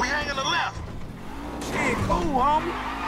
We hangin' the left. Shit, cool, homie.